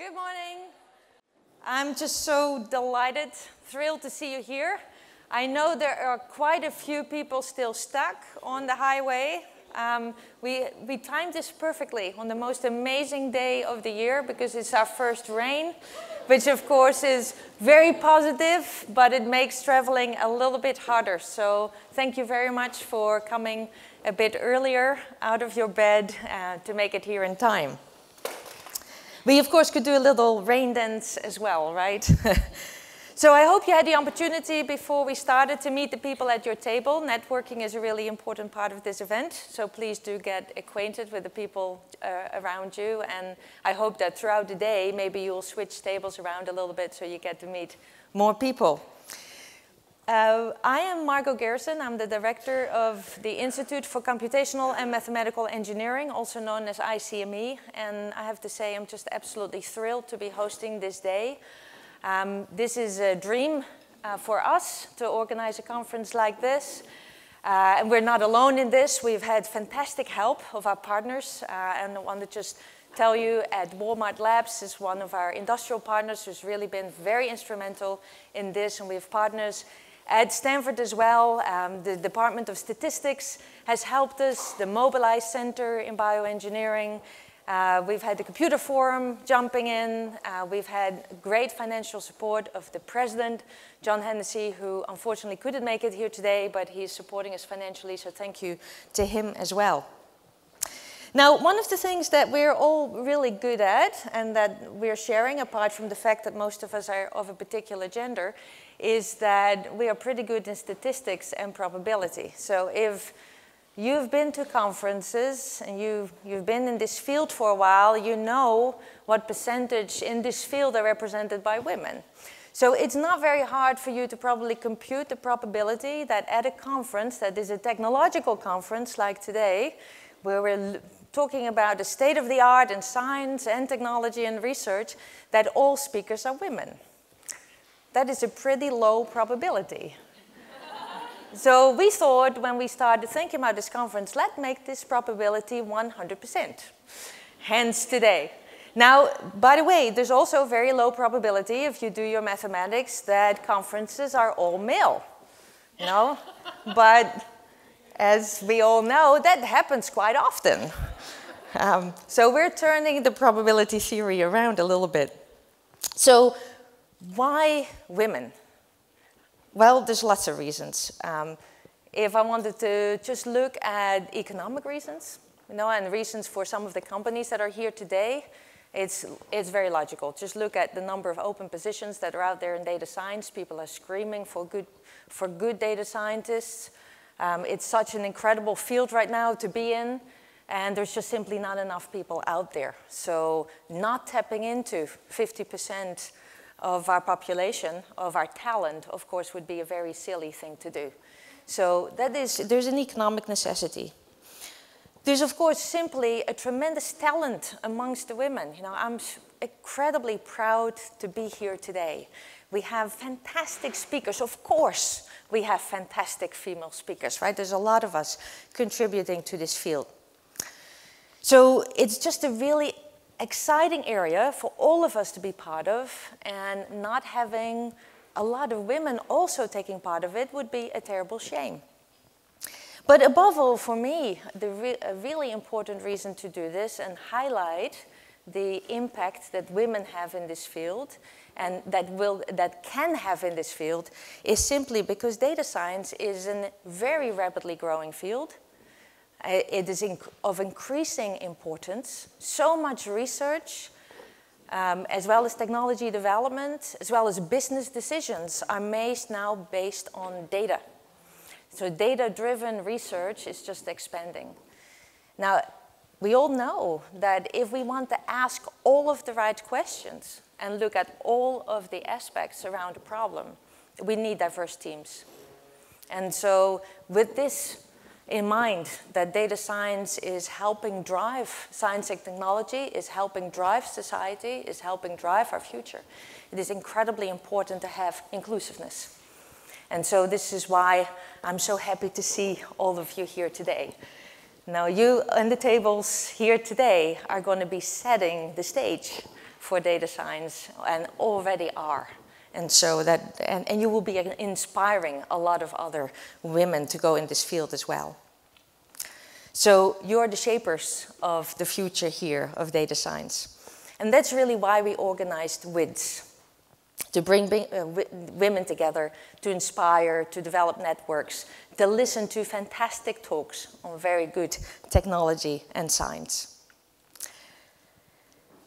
Good morning. I'm just so delighted, thrilled to see you here. I know there are quite a few people still stuck on the highway. Um, we, we timed this perfectly on the most amazing day of the year because it's our first rain, which of course is very positive, but it makes traveling a little bit harder. So thank you very much for coming a bit earlier out of your bed uh, to make it here in time. We, of course, could do a little rain dance as well, right? so I hope you had the opportunity before we started to meet the people at your table. Networking is a really important part of this event, so please do get acquainted with the people uh, around you. And I hope that throughout the day, maybe you'll switch tables around a little bit so you get to meet more people. Uh, I am Margot Gerritsen. I'm the director of the Institute for Computational and Mathematical Engineering, also known as ICME. And I have to say, I'm just absolutely thrilled to be hosting this day. Um, this is a dream uh, for us to organize a conference like this. Uh, and we're not alone in this. We've had fantastic help of our partners. Uh, and I want to just tell you at Walmart Labs is one of our industrial partners who's really been very instrumental in this. And we have partners at Stanford as well, um, the Department of Statistics has helped us, the Mobilize Center in Bioengineering. Uh, we've had the Computer Forum jumping in. Uh, we've had great financial support of the president, John Hennessy, who unfortunately couldn't make it here today, but he's supporting us financially, so thank you to him as well. Now, one of the things that we're all really good at and that we're sharing, apart from the fact that most of us are of a particular gender, is that we are pretty good in statistics and probability. So if you've been to conferences and you've, you've been in this field for a while, you know what percentage in this field are represented by women. So it's not very hard for you to probably compute the probability that at a conference that is a technological conference like today, where we're talking about the state of the art in science and technology and research, that all speakers are women that is a pretty low probability. so we thought when we started thinking about this conference, let's make this probability 100%. Hence today. Now, by the way, there's also a very low probability if you do your mathematics that conferences are all male. You know? but as we all know, that happens quite often. Um, so we're turning the probability theory around a little bit. So why women? Well, there's lots of reasons. Um, if I wanted to just look at economic reasons, you know, and reasons for some of the companies that are here today, it's, it's very logical. Just look at the number of open positions that are out there in data science. People are screaming for good, for good data scientists. Um, it's such an incredible field right now to be in, and there's just simply not enough people out there. So not tapping into 50% of our population, of our talent, of course, would be a very silly thing to do. So that is, there's an economic necessity. There's, of course, simply a tremendous talent amongst the women. You know, I'm incredibly proud to be here today. We have fantastic speakers. Of course, we have fantastic female speakers, right? There's a lot of us contributing to this field. So it's just a really exciting area for all of us to be part of, and not having a lot of women also taking part of it would be a terrible shame. But above all, for me, the re really important reason to do this and highlight the impact that women have in this field and that, will, that can have in this field is simply because data science is a very rapidly growing field. Uh, it is inc of increasing importance. So much research, um, as well as technology development, as well as business decisions are made now based on data. So data-driven research is just expanding. Now, we all know that if we want to ask all of the right questions and look at all of the aspects around a problem, we need diverse teams. And so with this in mind that data science is helping drive science and technology, is helping drive society, is helping drive our future. It is incredibly important to have inclusiveness. And so this is why I'm so happy to see all of you here today. Now you and the tables here today are going to be setting the stage for data science and already are. And so that, and, and you will be inspiring a lot of other women to go in this field as well. So you're the shapers of the future here of data science. And that's really why we organized WIDS, to bring uh, women together, to inspire, to develop networks, to listen to fantastic talks on very good technology and science.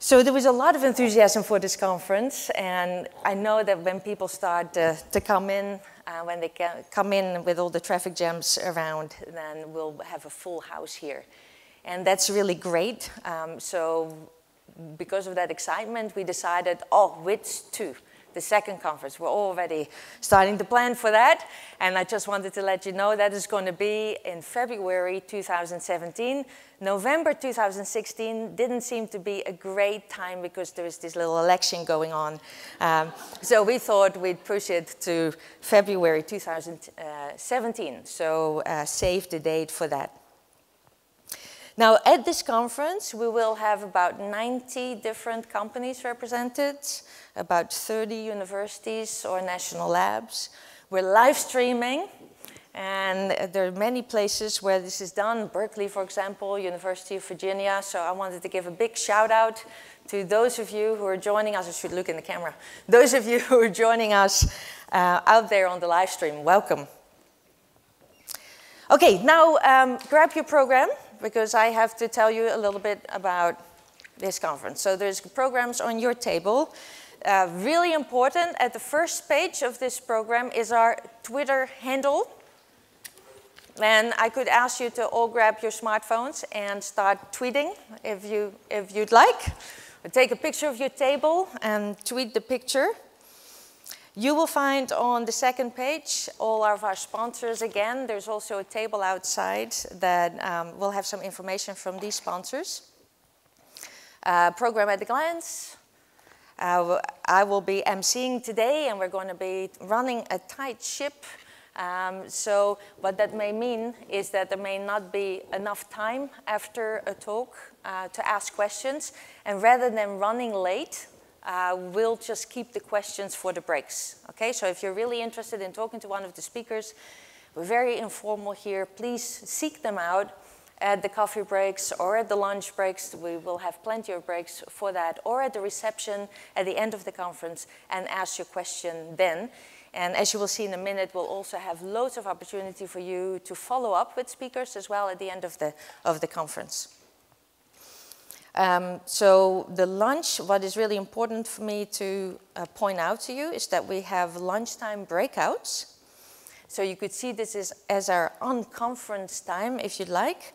So there was a lot of enthusiasm for this conference, and I know that when people start uh, to come in, uh, when they come in with all the traffic jams around, then we'll have a full house here. And that's really great. Um, so because of that excitement, we decided, oh, which too the second conference. We're already starting to plan for that. And I just wanted to let you know that is going to be in February 2017. November 2016 didn't seem to be a great time because there was this little election going on. Um, so we thought we'd push it to February 2017. So uh, save the date for that. Now, at this conference, we will have about 90 different companies represented, about 30 universities or national labs. We're live streaming, and there are many places where this is done. Berkeley, for example, University of Virginia. So I wanted to give a big shout out to those of you who are joining us. I should look in the camera. Those of you who are joining us uh, out there on the live stream, welcome. Okay, now um, grab your program because I have to tell you a little bit about this conference. So there's programs on your table. Uh, really important, at the first page of this program is our Twitter handle. And I could ask you to all grab your smartphones and start tweeting if, you, if you'd like. Take a picture of your table and tweet the picture. You will find on the second page all of our sponsors again. There's also a table outside that um, will have some information from these sponsors. Uh, program at a glance. Uh, I will be emceeing today and we're going to be running a tight ship. Um, so what that may mean is that there may not be enough time after a talk uh, to ask questions. And rather than running late, uh, we'll just keep the questions for the breaks. Okay, so if you're really interested in talking to one of the speakers, we're very informal here. Please seek them out at the coffee breaks or at the lunch breaks. We will have plenty of breaks for that, or at the reception at the end of the conference and ask your question then. And as you will see in a minute, we'll also have loads of opportunity for you to follow up with speakers as well at the end of the, of the conference. Um, so the lunch, what is really important for me to uh, point out to you is that we have lunchtime breakouts. So you could see this is as our unconference time, if you'd like.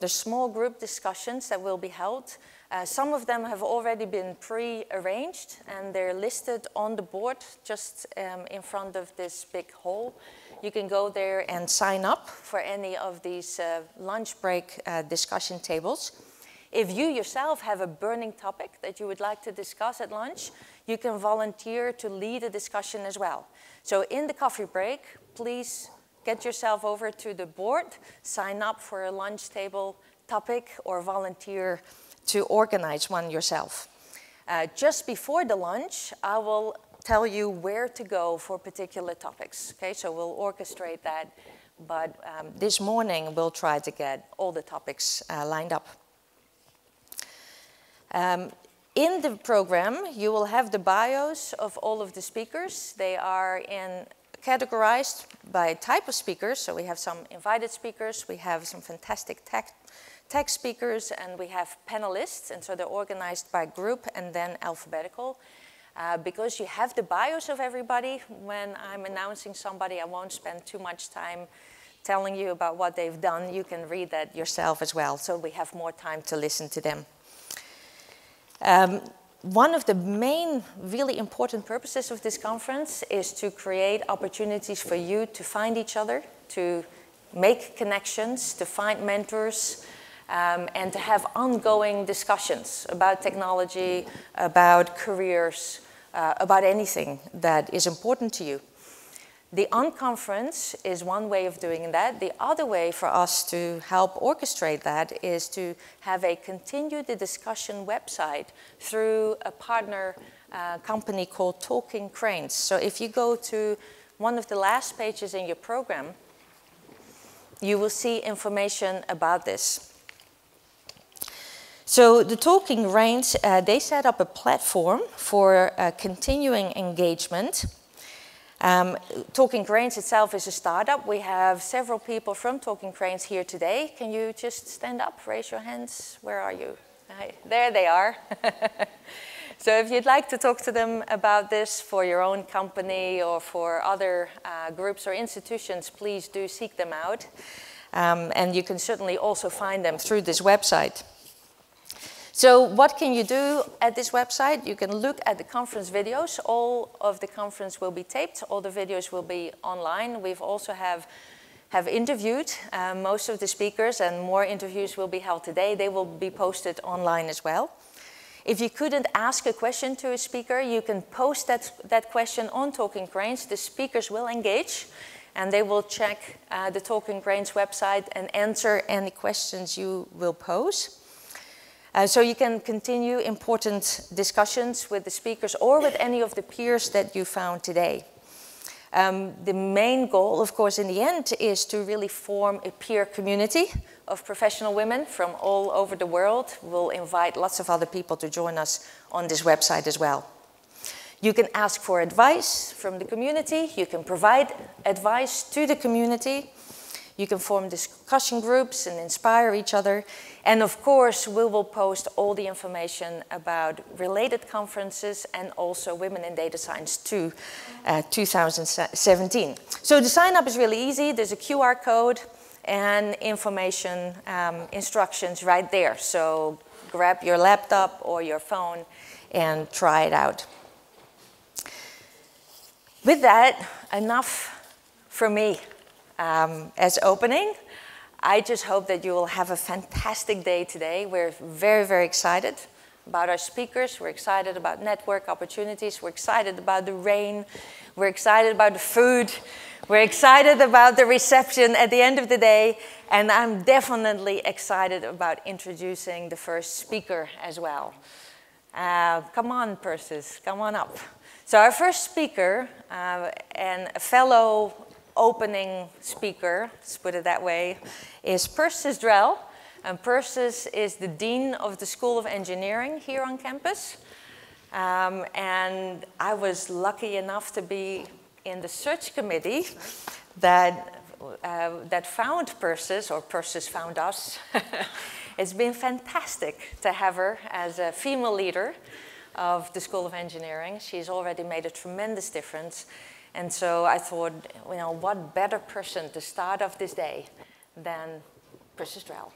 There's small group discussions that will be held. Uh, some of them have already been pre-arranged and they're listed on the board just um, in front of this big hall. You can go there and sign up for any of these uh, lunch break uh, discussion tables. If you yourself have a burning topic that you would like to discuss at lunch, you can volunteer to lead a discussion as well. So in the coffee break, please get yourself over to the board, sign up for a lunch table topic or volunteer to organize one yourself. Uh, just before the lunch, I will tell you where to go for particular topics. Okay, so we'll orchestrate that, but um, this morning we'll try to get all the topics uh, lined up. Um, in the program, you will have the bios of all of the speakers. They are in categorized by type of speakers. So we have some invited speakers, we have some fantastic tech, tech speakers, and we have panelists. And so they're organized by group and then alphabetical. Uh, because you have the bios of everybody, when I'm announcing somebody, I won't spend too much time telling you about what they've done. You can read that yourself as well, so we have more time to listen to them. Um, one of the main really important purposes of this conference is to create opportunities for you to find each other, to make connections, to find mentors, um, and to have ongoing discussions about technology, about careers, uh, about anything that is important to you. The unconference is one way of doing that. The other way for us to help orchestrate that is to have a continue the discussion website through a partner uh, company called Talking Cranes. So if you go to one of the last pages in your program, you will see information about this. So the Talking Cranes, uh, they set up a platform for uh, continuing engagement um, Talking Cranes itself is a startup. We have several people from Talking Cranes here today. Can you just stand up, raise your hands? Where are you? Hi. There they are. so if you'd like to talk to them about this for your own company or for other uh, groups or institutions, please do seek them out. Um, and you can certainly also find them through this website. So what can you do at this website? You can look at the conference videos. All of the conference will be taped. All the videos will be online. We've also have have interviewed uh, most of the speakers and more interviews will be held today. They will be posted online as well. If you couldn't ask a question to a speaker, you can post that, that question on Talking Cranes. The speakers will engage and they will check uh, the Talking Cranes website and answer any questions you will pose. Uh, so you can continue important discussions with the speakers or with any of the peers that you found today. Um, the main goal, of course, in the end is to really form a peer community of professional women from all over the world. We'll invite lots of other people to join us on this website as well. You can ask for advice from the community. You can provide advice to the community. You can form discussion groups and inspire each other. And of course, we will post all the information about related conferences and also Women in Data Science 2 uh, 2017. So the sign up is really easy. There's a QR code and information um, instructions right there. So grab your laptop or your phone and try it out. With that, enough for me um, as opening. I just hope that you will have a fantastic day today. We're very, very excited about our speakers. We're excited about network opportunities. We're excited about the rain. We're excited about the food. We're excited about the reception at the end of the day. And I'm definitely excited about introducing the first speaker as well. Uh, come on, Persis, come on up. So our first speaker uh, and a fellow opening speaker, let's put it that way, is Persis Drell. And Persis is the Dean of the School of Engineering here on campus. Um, and I was lucky enough to be in the search committee that, uh, that found Persis, or Persis found us. it's been fantastic to have her as a female leader of the School of Engineering. She's already made a tremendous difference. And so I thought, you know, what better person to start off this day than Persis Drell.